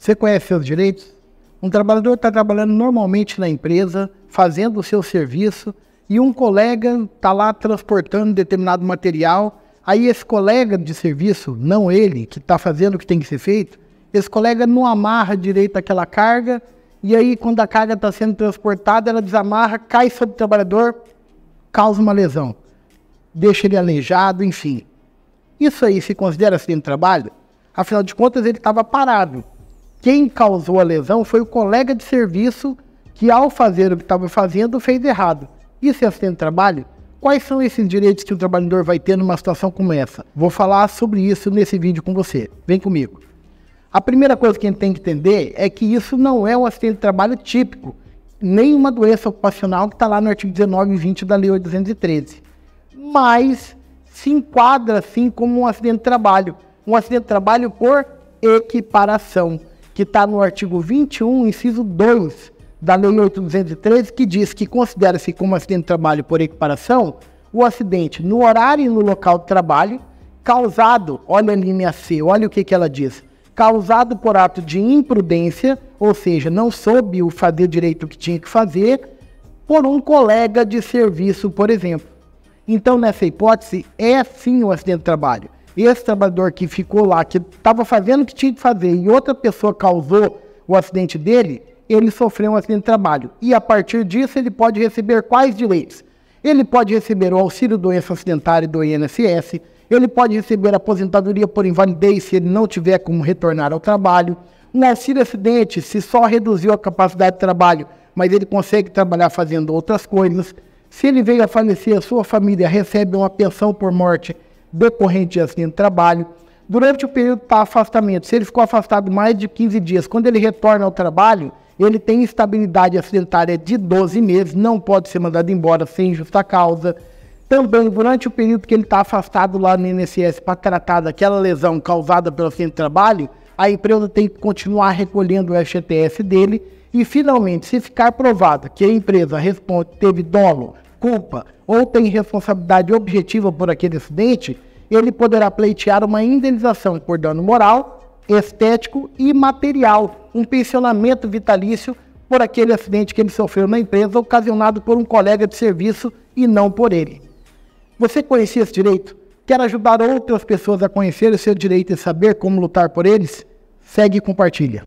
Você conhece seus direitos? Um trabalhador está trabalhando normalmente na empresa, fazendo o seu serviço, e um colega está lá transportando determinado material. Aí esse colega de serviço, não ele, que está fazendo o que tem que ser feito, esse colega não amarra direito aquela carga, e aí quando a carga está sendo transportada, ela desamarra, cai sobre o trabalhador, causa uma lesão. Deixa ele aleijado, enfim. Isso aí se considera acidente de trabalho? Afinal de contas, ele estava parado. Quem causou a lesão foi o colega de serviço que, ao fazer o que estava fazendo, fez errado. Isso é acidente de trabalho? Quais são esses direitos que o trabalhador vai ter numa situação como essa? Vou falar sobre isso nesse vídeo com você. Vem comigo. A primeira coisa que a gente tem que entender é que isso não é um acidente de trabalho típico, nem uma doença ocupacional que está lá no artigo 19 e 20 da Lei 813. Mas se enquadra, sim, como um acidente de trabalho. Um acidente de trabalho por equiparação que está no artigo 21, inciso 2 da Lei 813, que diz que considera-se como acidente de trabalho por equiparação o acidente no horário e no local de trabalho causado, olha a linha C, olha o que, que ela diz, causado por ato de imprudência, ou seja, não soube o fazer direito que tinha que fazer, por um colega de serviço, por exemplo. Então, nessa hipótese, é sim um acidente de trabalho esse trabalhador que ficou lá, que estava fazendo o que tinha que fazer e outra pessoa causou o acidente dele, ele sofreu um acidente de trabalho. E a partir disso ele pode receber quais direitos? Ele pode receber o auxílio doença acidentária do INSS, ele pode receber aposentadoria por invalidez se ele não tiver como retornar ao trabalho, um auxílio acidente se só reduziu a capacidade de trabalho, mas ele consegue trabalhar fazendo outras coisas. Se ele veio a falecer, a sua família recebe uma pensão por morte decorrente de acidente de trabalho. Durante o período de afastamento, se ele ficou afastado mais de 15 dias, quando ele retorna ao trabalho, ele tem estabilidade acidentária de 12 meses, não pode ser mandado embora sem justa causa. Também, durante o período que ele está afastado lá no INSS para tratar daquela lesão causada pelo acidente de trabalho, a empresa tem que continuar recolhendo o FGTS dele. E, finalmente, se ficar provado que a empresa responde, teve dolo, culpa ou tem responsabilidade objetiva por aquele acidente, ele poderá pleitear uma indenização por dano moral, estético e material, um pensionamento vitalício por aquele acidente que ele sofreu na empresa ocasionado por um colega de serviço e não por ele. Você conhecia esse direito? Quer ajudar outras pessoas a conhecer o seu direito e saber como lutar por eles? Segue e compartilha.